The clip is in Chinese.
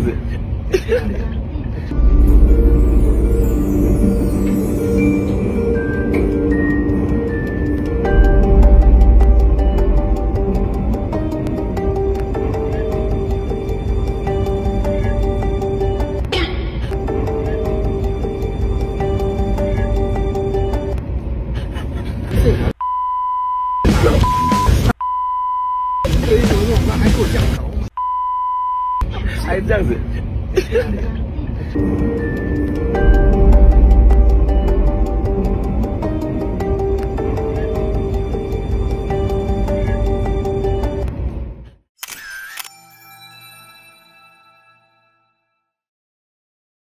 子。可以怎么弄？那还给我降头？还这样子？